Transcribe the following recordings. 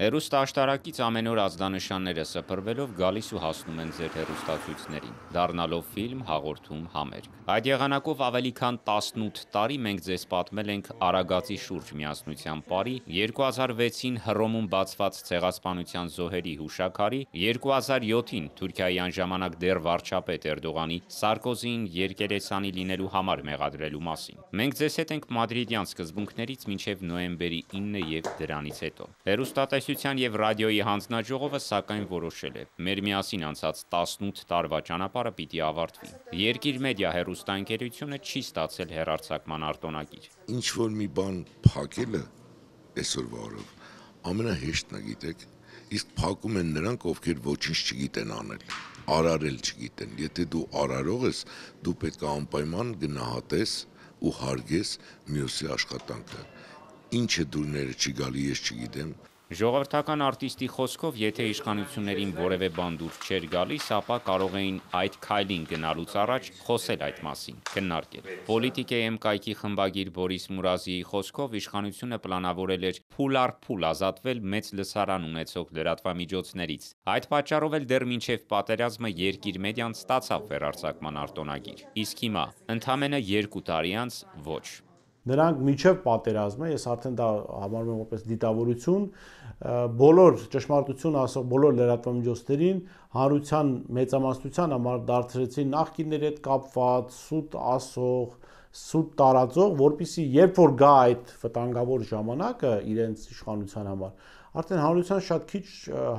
Հեռուստաաշտարակից ամեն օր ազդանշանները սփռվելով գալիս ու հասնում են ձեր հեռուստացույցներին, դառնալով ֆիլմ, հաղորդում, համերգ: Այդ եղանակով ավելի քան 18 տարի մենք ձեզ պատմել ենք Արագածի շուրջ միասնության պարի, 2006-ին Հռոմում բացված ցեղասպանության զոհերի հուշաքարի, 2007-ին Թուրքիայի անժամանակ դեռ վարչապետ Էրդողանի Սարկոզիին երկերեսանի լինելու համար մեղադրելու մասին: Մենք ձեզ հետ ենք մադրիդյան սկզբունքներից մինչև նոյեմբերի 9-ը և դրանից հետո: Հեռուստատեսության և ռադիոյի հանձնաժողովը սակայն որոշել է՝ մեր միասին անցած 18 տարվա ճանապարհը պիտի ավարտվի: Երկիր մեդիա հեռուստաընկերությունը չի ստացել հեռարձակման արտոնագիր: Ինչ-որ մի բան փակելը այսօրվա օրով ամենահեշտն է, գիտեք: Իսկ փակում են նրանք, ովքեր ոչինչ չգիտեն անել, արարել չգիտեն: Եթե դու արարող ես, դու պետք է անպայման գնահատես ու հարգես մյուսի աշխատանքը: Ինչ է դուրները չի գալի, ես չգիտեմ: Ժողովրդական արտիստի խոսքով, եթե իշխանություններին որևէ բան դուր չէր գալիս, ապա կարող էին այդ քայլին գնալուց առաջ խոսել այդ մասին, քննարկել: Պոլիտիկ.am կայքի խմբագիր Բորիս Մուրազիի խոսքով, իշխանությունը պլանավորել էր փուլ առ փուլ ազատվել մեծ լսարան ունեցող լրատվամիջոցներից: Այդ պատճառով էլ դեռ մինչև պատերազմը Երկիր մեդիան ստացավ հեռարձակման արտոնագիր: Իսկ հիմա՝ ընդամենը երկու տարի անց, ոչ: Նրանք մինչև պատերազմը, ես արդեն դա համարում եմ որպես դիտավորություն, բոլոր ճշմարտությունը ասող բոլոր լրատվամիջոցներին հանրության մեծամասնության համար դարձրեցին նախկինների հետ կապված, սուտ ասող, սուտ տարածող, որպեսզի երբ որ գա այդ վտանգավոր ժամանակը իրենց իշխանության համար, արդեն հանրության շատ քիչ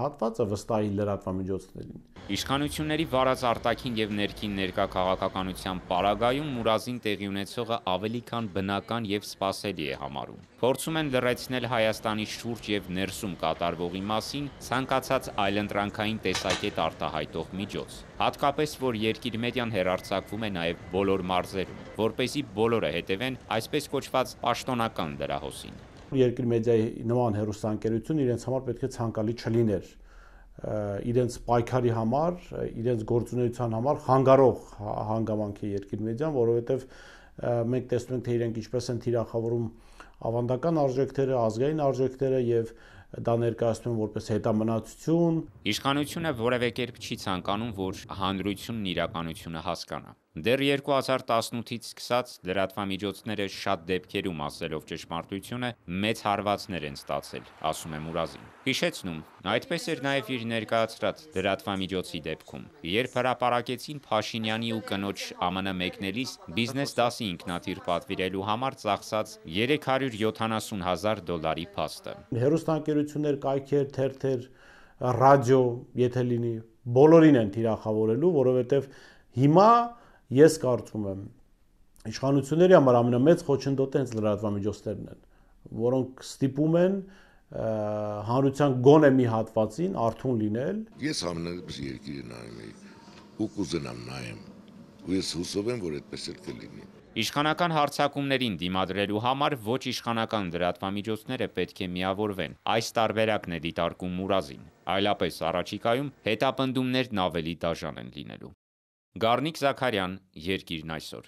հատվածը վստահի լրատվամիջոցներին: Իշխանությունների վարած արտաքին և ներքին ներկա քաղաքականության պարագայում Մուրազին տեղի ունեցողը ավելի քան բնական և սպասելի է համարում: Փորձում են լռեցնել Հայաստանի շուրջ և ներսում կատարվողի մասին ցանկացած այլընտրանքային տեսակետ արտահայտող միջոց: Հատկապես, որ Երկիր մեդիան հեռարձակվում է նաև բոլոր մարզերում, որպեսզի բոլորը հետևեն այսպես կոչված պաշտոնական լրահոսին: Երկիր մեդիայի նման հեռուստաընկերություն իրենց համար պետք է ցանկալի չլիներ իրենց պայքարի համար, իրենց գործունեության համար խանգարող հանգամանք է Երկիր մեդիան, որովհետև մենք տեսնում ենք, թե իրենք ինչպես են թիրախավորում ավանդական արժեքները, ազգային արժեքները և դա ներկայացնում որպես հետամնացություն: Իշխանությունը որևէ կերպ չի ցանկանում, որ հանրությունն իրականությունը հասկանա: Դեռ 2018-ից սկսած լրատվամիջոցները շատ դեպքերում, ասելով ճշմարտությունը, մեծ հարվածներ են ստացել, ասում է Մուրազին: Հիշեցնում՝ այդպես էր նաև իր ներկայացրած լրատվամիջոցի դեպքում, երբ հրապարակեցին Փաշինյանի ու կնոջ ԱՄՆ մեկնելիս բիզնես դասի ինքնաթիռ պատվիրելու համար ծախսած 370 հազար դոլարի փաստը: Հեռուստաընկերություններ, կայքեր, թերթեր, ռադիո, եթե լինի, բոլորին են թիրախավորելու, որովհետև հիմա ես կարծում եմ իշխանությունների համար ամենամեծ խոչընդոտը հենց լրատվամիջոցներն են, որոնք ստիպում են հանրության գոնե մի հատվածին արթուն լինել: Ես համենայնդեպս երկիրը նայում էի ու կուզենամ նայեմ ու ես հուսով եմ, որ այդպես էլ կլինի: Իշխանական հարձակումներին դիմադրելու համար ոչ իշխանական լրատվամիջոցները պետք է միավորվեն: Այս տարբերակն է դիտարկում Մուրազին: Այլապես առաջիկայում հետապնդումներն ավելի դաժան են լինելու: Գառնիկ Զաքարյան, Երկիրն այսօր: